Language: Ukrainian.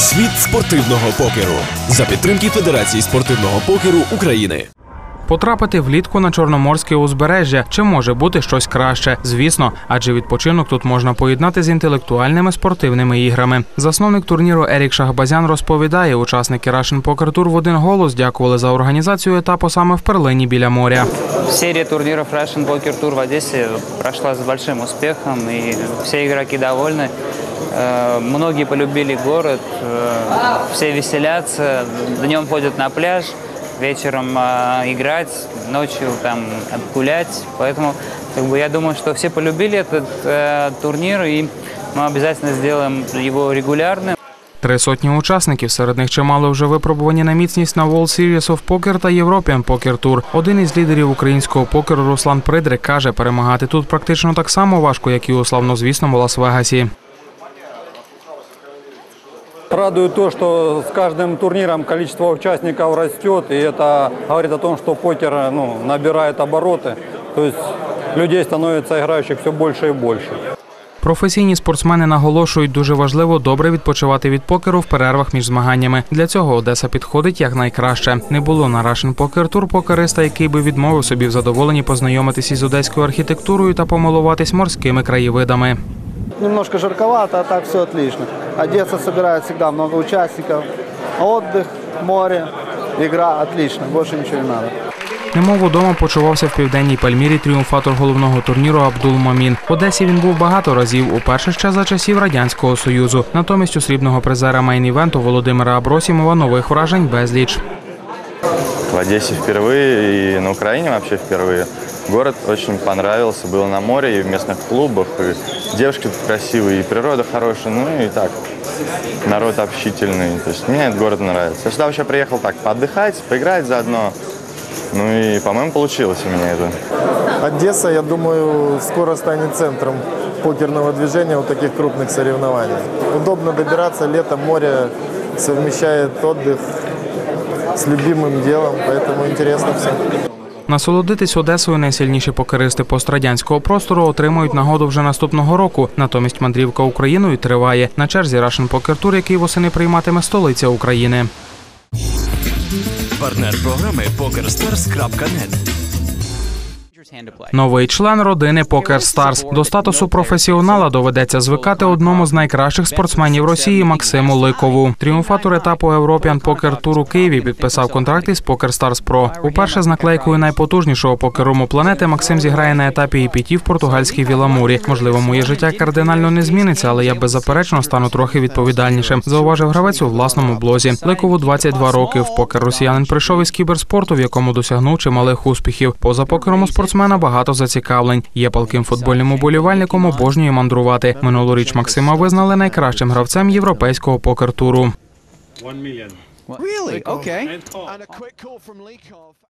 Світ спортивного покеру за підтримки Федерації спортивного покеру України. Потрапити влітку на чорноморське узбережжя чи може бути щось краще? Звісно, адже відпочинок тут можна поєднати з інтелектуальними спортивними іграми. Засновник турніру Ерік Шахбазян розповідає, учасники Russian Poker Tour в один голос дякували за організацію етапу саме в перлині біля моря. Серия турниров Russian Poker Tour в Одессе прошла с большим успехом, и все игроки довольны. Э, Многие полюбили город, э, все веселятся, днем ходят на пляж, вечером э, играть, ночью там отгулять. Поэтому как бы, я думаю, что все полюбили этот э, турнир, и мы обязательно сделаем его регулярным. Три сотні учасників, серед них чимало вже випробувані на міцність на World Series of Poker та European Poker Tour. Один із лідерів українського покеру Руслан Придрик каже, перемагати тут практично так само важко, як і у славнозвісному Лас-Вегасі. Радует то, что с каждым турниром количество участников растет, и это говорит о том, что покер ну, набирает обороты. То есть людей становится играющих все больше и больше. Професійні спортсмени наголошують, дуже важливо добре відпочивати від покеру в перервах між змаганнями. Для цього Одеса підходить якнайкраще. Не було на Russian Poker Tour покериста, який би відмовив собі в задоволенні познайомитись із одеською архітектурою та помилуватись морськими краєвидами. Немножко жарковато, а так все отлично. Одесса собирает всегда много участников. Отдых, море, игра отлично. Больше ничего не надо. Немов удома почувався в південній Пальмірі тріумфатор головного турніру Абдул Мамін. В Одесі він був багато разів, уперше ще за часів радянського союзу. Натомість у срібного призера мейн-івенту Володимира Абросімова нових вражень безліч. в Одессе впервые и на Украине вообще впервые. Город очень понравился, был на море и в местных клубах, и девушки красивые, и природа хорошая, ну и так, народ общительный. То есть мне этот город нравится. Я сюда вообще приехал так, поотдыхать, поиграть заодно. Ну и, по-моему, получилось у меня это. Одесса, я думаю, скоро станет центром покерного движения у таких крупных соревнований. Удобно добираться, лето, море совмещает отдых с любимым делом, поэтому интересно всем. Насолодитись Одесою найсильніші покеристи пострадянського простору отримують нагоду вже наступного року. Натомість мандрівка Україною триває. На черзі Russian Poker Tour, який восени прийматиме столиця України. Партнер програми PokerStars.net Новий член родини Poker Stars. До статусу професіонала доведеться звикати одному з найкращих спортсменів Росії Максиму Ликову. Тріумфатор етапу European Poker Tour у Києві підписав контракт із Poker Stars Pro. Уперше з наклейкою найпотужнішого покеруму планети Максим зіграє на етапі EPT в португальській Віламурі. Можливо, моє життя кардинально не зміниться, але я беззаперечно стану трохи відповідальнішим. Зауважив гравець у власному блозі. Ликову 22 роки. В покер росіянин прийшов із кіберспорту, в якому досягнув чималих успіхів. Поза покером у спортсмена багато зацікавлень. Є палким футбольним уболівальником, обожнює мандрувати. Минулоріч Максима визнали найкращим гравцем європейського покер-туру. Really? Okay.